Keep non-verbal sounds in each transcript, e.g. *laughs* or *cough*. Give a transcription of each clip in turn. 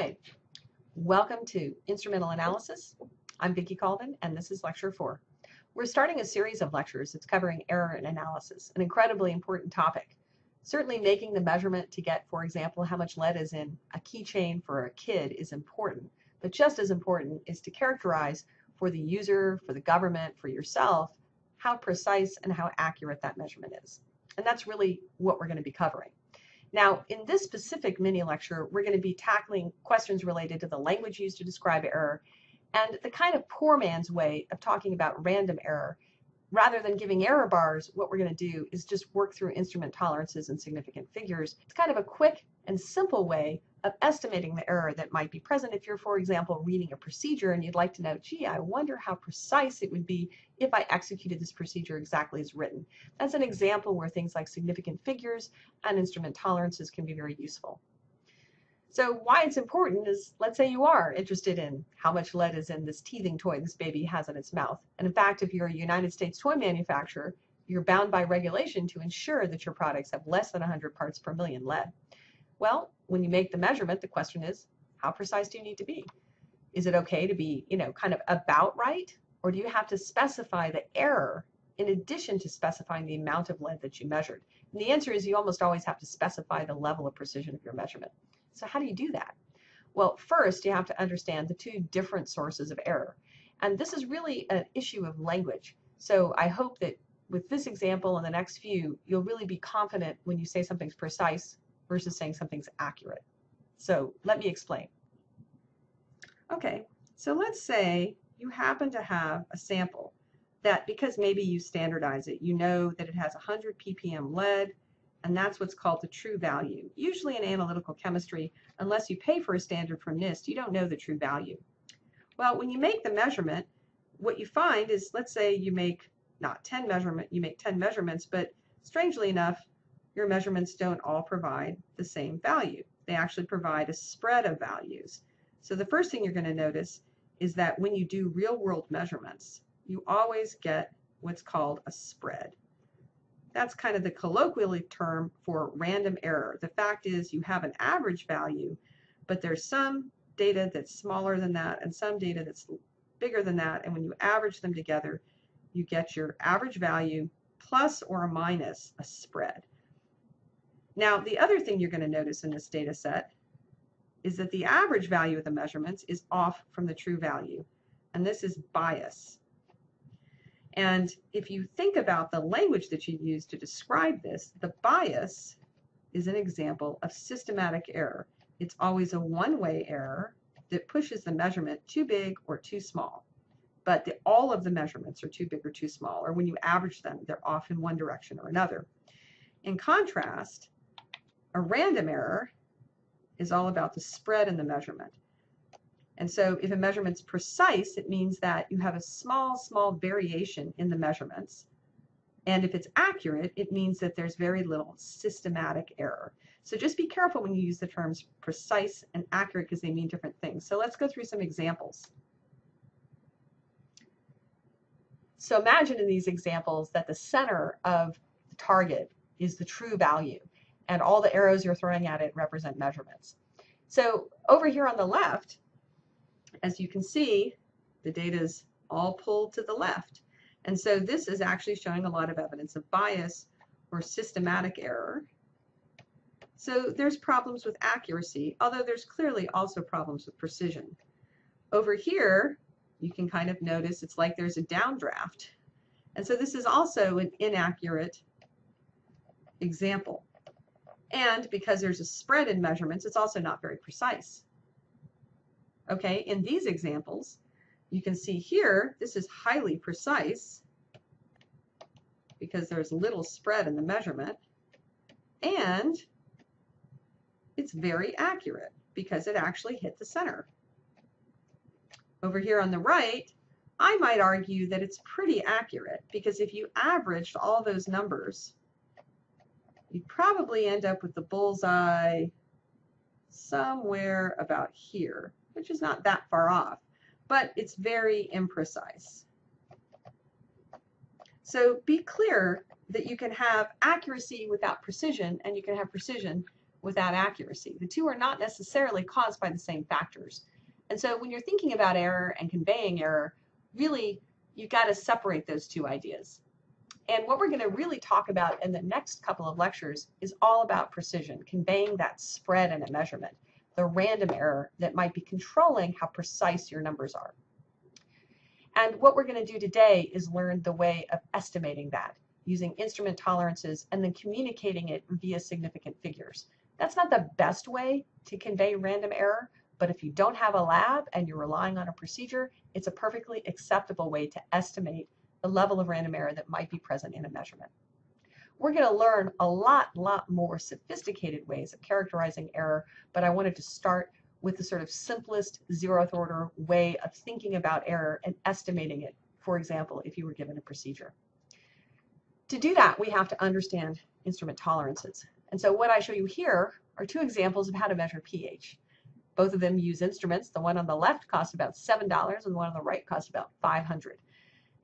right. Welcome to Instrumental Analysis. I'm Vicki Colvin, and this is Lecture 4. We're starting a series of lectures that's covering error and analysis, an incredibly important topic. Certainly making the measurement to get, for example, how much lead is in a keychain for a kid is important, but just as important is to characterize for the user, for the government, for yourself, how precise and how accurate that measurement is. And that's really what we're going to be covering. Now, in this specific mini lecture, we're going to be tackling questions related to the language used to describe error and the kind of poor man's way of talking about random error. Rather than giving error bars, what we're going to do is just work through instrument tolerances and significant figures. It's kind of a quick and simple way of estimating the error that might be present if you're, for example, reading a procedure and you'd like to know, gee, I wonder how precise it would be if I executed this procedure exactly as written. That's an example where things like significant figures and instrument tolerances can be very useful. So why it's important is, let's say you are interested in how much lead is in this teething toy this baby has in its mouth. And in fact, if you're a United States toy manufacturer, you're bound by regulation to ensure that your products have less than 100 parts per million lead. Well, when you make the measurement, the question is, how precise do you need to be? Is it okay to be, you know, kind of about right? Or do you have to specify the error in addition to specifying the amount of lead that you measured? And the answer is you almost always have to specify the level of precision of your measurement. So how do you do that? Well, first you have to understand the two different sources of error. And this is really an issue of language. So I hope that with this example and the next few, you'll really be confident when you say something's precise versus saying something's accurate. So let me explain. Okay, so let's say you happen to have a sample that because maybe you standardize it, you know that it has 100 ppm lead, and that's what's called the true value. Usually in analytical chemistry, unless you pay for a standard from NIST, you don't know the true value. Well, when you make the measurement, what you find is, let's say you make not 10 measurement, you make 10 measurements, but strangely enough, your measurements don't all provide the same value. They actually provide a spread of values. So the first thing you're going to notice is that when you do real world measurements, you always get what's called a spread. That's kind of the colloquial term for random error. The fact is you have an average value, but there's some data that's smaller than that and some data that's bigger than that. And when you average them together, you get your average value plus or minus a spread. Now, the other thing you're going to notice in this data set is that the average value of the measurements is off from the true value. And this is bias. And if you think about the language that you use to describe this, the bias is an example of systematic error. It's always a one-way error that pushes the measurement too big or too small. But the, all of the measurements are too big or too small, or when you average them, they're off in one direction or another. In contrast, a random error is all about the spread in the measurement. And so if a measurement's precise, it means that you have a small, small variation in the measurements. And if it's accurate, it means that there's very little systematic error. So just be careful when you use the terms precise and accurate because they mean different things. So let's go through some examples. So imagine in these examples that the center of the target is the true value and all the arrows you're throwing at it represent measurements. So over here on the left, as you can see, the data is all pulled to the left. And so this is actually showing a lot of evidence of bias or systematic error. So there's problems with accuracy, although there's clearly also problems with precision. Over here, you can kind of notice it's like there's a downdraft. And so this is also an inaccurate example. And because there's a spread in measurements, it's also not very precise. Okay, in these examples, you can see here, this is highly precise because there's little spread in the measurement. And it's very accurate because it actually hit the center. Over here on the right, I might argue that it's pretty accurate because if you averaged all those numbers, you'd probably end up with the bullseye somewhere about here, which is not that far off, but it's very imprecise. So be clear that you can have accuracy without precision, and you can have precision without accuracy. The two are not necessarily caused by the same factors. And so when you're thinking about error and conveying error, really, you've got to separate those two ideas. And what we're going to really talk about in the next couple of lectures is all about precision, conveying that spread in a measurement, the random error that might be controlling how precise your numbers are. And what we're going to do today is learn the way of estimating that using instrument tolerances and then communicating it via significant figures. That's not the best way to convey random error, but if you don't have a lab and you're relying on a procedure, it's a perfectly acceptable way to estimate the level of random error that might be present in a measurement. We're going to learn a lot, lot more sophisticated ways of characterizing error, but I wanted to start with the sort of simplest zeroth order way of thinking about error and estimating it, for example, if you were given a procedure. To do that, we have to understand instrument tolerances. And so what I show you here are two examples of how to measure pH. Both of them use instruments. The one on the left costs about $7 and the one on the right costs about 500.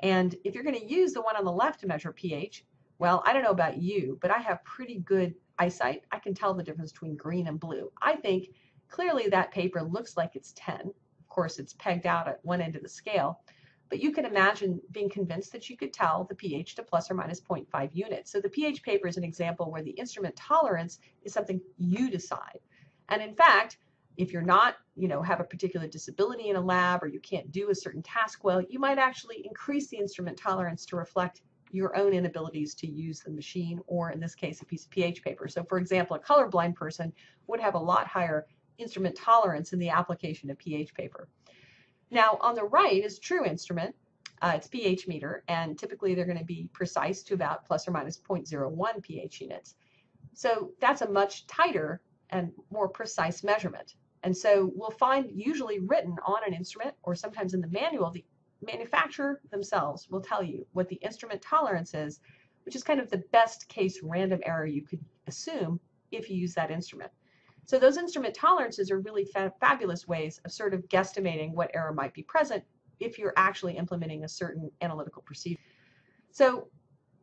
And if you're going to use the one on the left to measure pH, well, I don't know about you, but I have pretty good eyesight. I can tell the difference between green and blue. I think clearly that paper looks like it's 10. Of course, it's pegged out at one end of the scale, but you can imagine being convinced that you could tell the pH to plus or minus 0.5 units. So the pH paper is an example where the instrument tolerance is something you decide. And in fact, if you're not, you know, have a particular disability in a lab or you can't do a certain task well, you might actually increase the instrument tolerance to reflect your own inabilities to use the machine or in this case a piece of pH paper. So for example, a colorblind person would have a lot higher instrument tolerance in the application of pH paper. Now on the right is true instrument. Uh, it's pH meter and typically they're going to be precise to about plus or minus 0.01 pH units. So that's a much tighter and more precise measurement. And so we'll find usually written on an instrument or sometimes in the manual, the manufacturer themselves will tell you what the instrument tolerance is, which is kind of the best case random error you could assume if you use that instrument. So those instrument tolerances are really fa fabulous ways of sort of guesstimating what error might be present if you're actually implementing a certain analytical procedure. So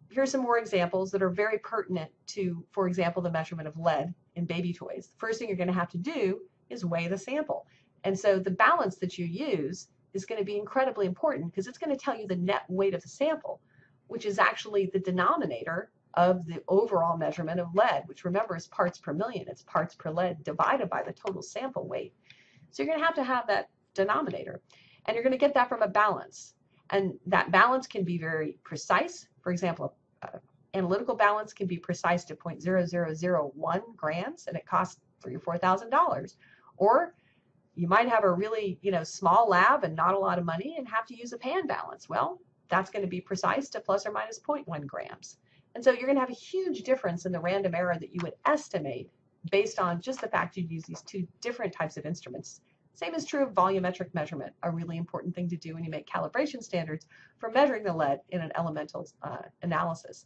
here's some more examples that are very pertinent to, for example, the measurement of lead in baby toys. The first thing you're going to have to do is weigh the sample. And so the balance that you use is going to be incredibly important because it's going to tell you the net weight of the sample, which is actually the denominator of the overall measurement of lead, which remember is parts per million. It's parts per lead divided by the total sample weight. So you're going to have to have that denominator. And you're going to get that from a balance. And that balance can be very precise. For example, uh, analytical balance can be precise to 0.0001 grams, and it costs three or four thousand dollars. Or you might have a really, you know, small lab and not a lot of money and have to use a pan balance. Well, that's going to be precise to plus or minus 0.1 grams. And so you're going to have a huge difference in the random error that you would estimate based on just the fact you use these two different types of instruments. Same is true of volumetric measurement, a really important thing to do when you make calibration standards for measuring the lead in an elemental uh, analysis.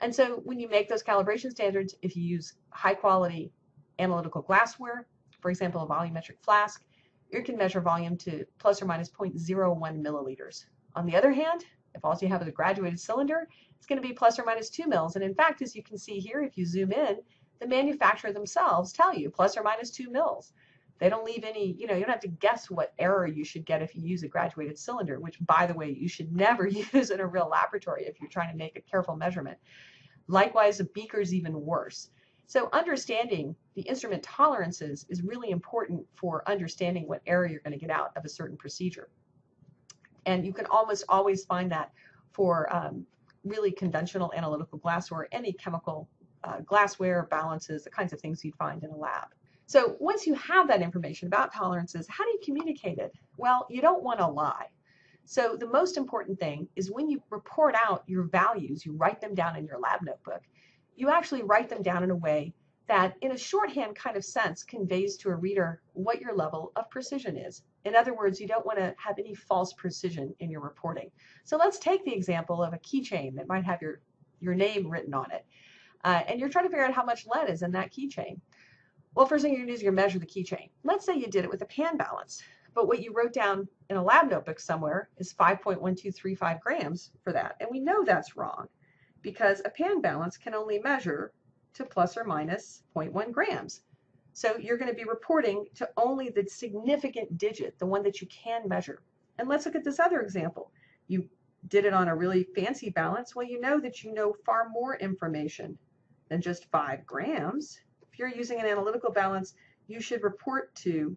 And so when you make those calibration standards, if you use high quality analytical glassware, for example, a volumetric flask, you can measure volume to plus or minus 0.01 milliliters. On the other hand, if all you have is a graduated cylinder, it's going to be plus or minus 2 mils. And in fact, as you can see here, if you zoom in, the manufacturer themselves tell you plus or minus 2 mils. They don't leave any, you know, you don't have to guess what error you should get if you use a graduated cylinder, which, by the way, you should never *laughs* use in a real laboratory if you're trying to make a careful measurement. Likewise, a beaker is even worse. So understanding the instrument tolerances is really important for understanding what error you're going to get out of a certain procedure. And you can almost always find that for um, really conventional analytical glassware, any chemical uh, glassware, balances, the kinds of things you'd find in a lab. So once you have that information about tolerances, how do you communicate it? Well, you don't want to lie. So the most important thing is when you report out your values, you write them down in your lab notebook, you actually write them down in a way that in a shorthand kind of sense conveys to a reader what your level of precision is. In other words, you don't want to have any false precision in your reporting. So let's take the example of a keychain that might have your, your name written on it. Uh, and you're trying to figure out how much lead is in that keychain. Well, first thing you're going to do is you're going to measure the keychain. Let's say you did it with a pan balance, but what you wrote down in a lab notebook somewhere is 5.1235 grams for that. And we know that's wrong because a pan balance can only measure to plus or minus 0.1 grams. So you're going to be reporting to only the significant digit, the one that you can measure. And let's look at this other example. You did it on a really fancy balance. Well, you know that you know far more information than just five grams. If you're using an analytical balance, you should report to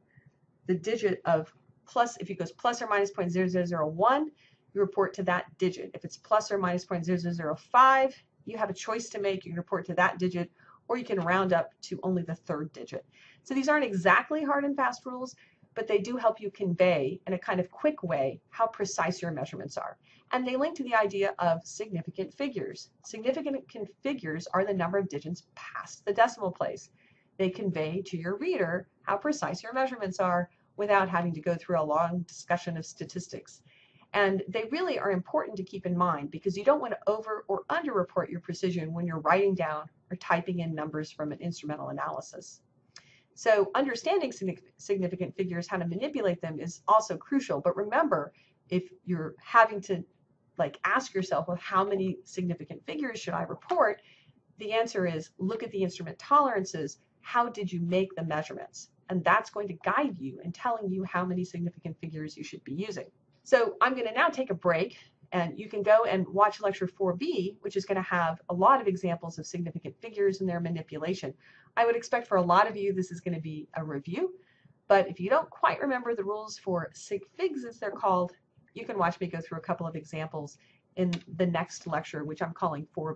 the digit of plus, if it goes plus or minus 0.0001, you report to that digit. If it's plus or minus 0.0005, you have a choice to make. You can report to that digit, or you can round up to only the third digit. So these aren't exactly hard and fast rules, but they do help you convey in a kind of quick way how precise your measurements are. And they link to the idea of significant figures. Significant figures are the number of digits past the decimal place. They convey to your reader how precise your measurements are without having to go through a long discussion of statistics. And they really are important to keep in mind because you don't want to over or underreport your precision when you're writing down or typing in numbers from an instrumental analysis. So understanding significant figures, how to manipulate them is also crucial. But remember, if you're having to like ask yourself, well, how many significant figures should I report? The answer is look at the instrument tolerances. How did you make the measurements? And that's going to guide you in telling you how many significant figures you should be using. So I'm going to now take a break and you can go and watch lecture 4B, which is going to have a lot of examples of significant figures and their manipulation. I would expect for a lot of you this is going to be a review, but if you don't quite remember the rules for sig figs as they're called, you can watch me go through a couple of examples in the next lecture, which I'm calling 4